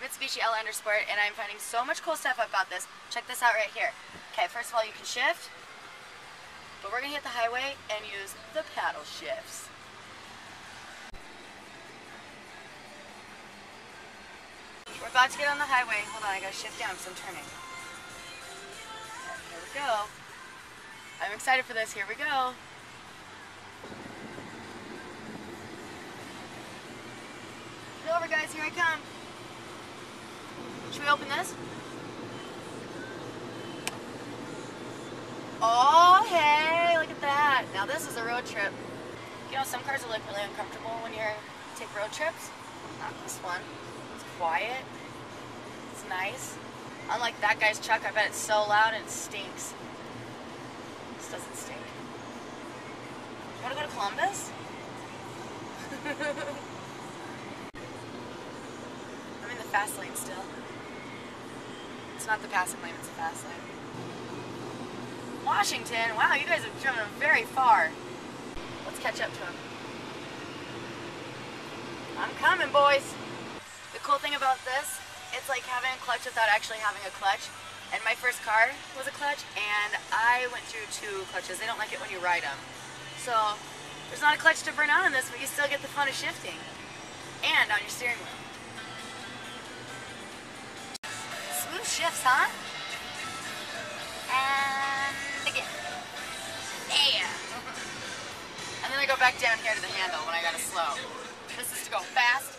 Mitsubishi Outlander Sport, and I'm finding so much cool stuff about this. Check this out right here. Okay, first of all, you can shift, but we're gonna hit the highway and use the paddle shifts. We're about to get on the highway. Hold on, I gotta shift down because I'm turning. Here we go. I'm excited for this. Here we go. Get over, guys. Here I come. Should we open this? Oh, hey, look at that. Now this is a road trip. You know, some cars will look really uncomfortable when you take road trips. Not this one. It's quiet. It's nice. Unlike that guy's truck, I bet it's so loud and it stinks. This doesn't stink. You wanna go to Columbus? I'm in the fast lane still. It's not the passing lane, it's the fast lane. Washington, wow, you guys have driven very far. Let's catch up to him. I'm coming, boys. The cool thing about this, it's like having a clutch without actually having a clutch. And my first car was a clutch, and I went through two clutches. They don't like it when you ride them. So, there's not a clutch to burn out on this, but you still get the fun of shifting. And on your steering wheel. Shifts, huh? And again. Yeah. And then I go back down here to the handle when I gotta slow. This is to go fast